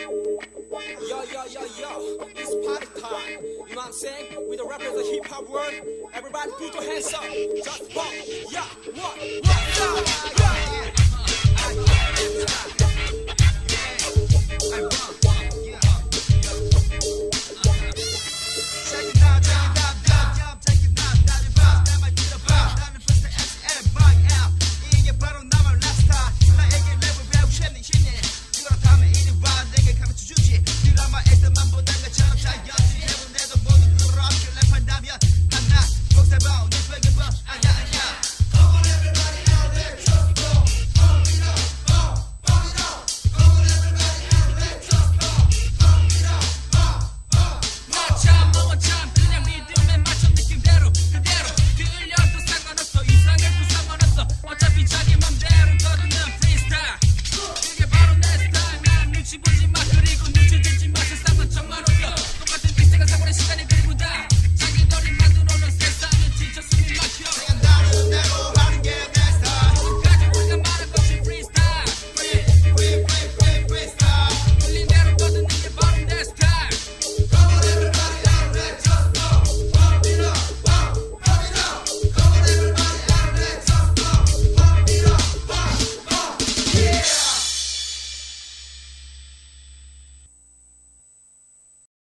Yo, yo, yo, yo, it's party time. You know what I'm saying? We the rappers of hip hop world. Everybody put your hands up. Just bump. Yeah, what? What?